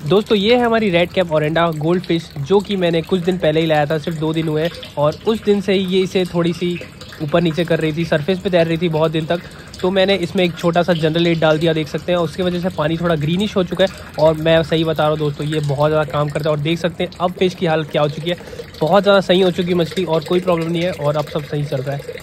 दोस्तों, ये है हमारी red cap oranda goldfish जो कि मैंने कुछ दिन पहले ही लाया था, सिर्फ़ दो दिन हुए और उस दिन से ही ये इसे थोड़ी सी ऊपर नीचे कर रही थी सरफेस पे तैर रही थी बहुत दिन तक। तो मैंने इसमें एक छोटा सा जनरल एड डाल दिया, देख सकते हैं, उसकी वजह से पानी थोड़ा ग्रीनिश हो चुका है, और मैं सही बता रहा हूँ दोस्तों, ये बहुत ज़्यादा काम करता है, और देख सकते हैं अब फ़िश की हालत क्या हो चुकी है। बहुत ज़्यादा सही हो चुकी मछली, और कोई प्रॉब्लम नहीं है, और अब सब सही चल रहा है।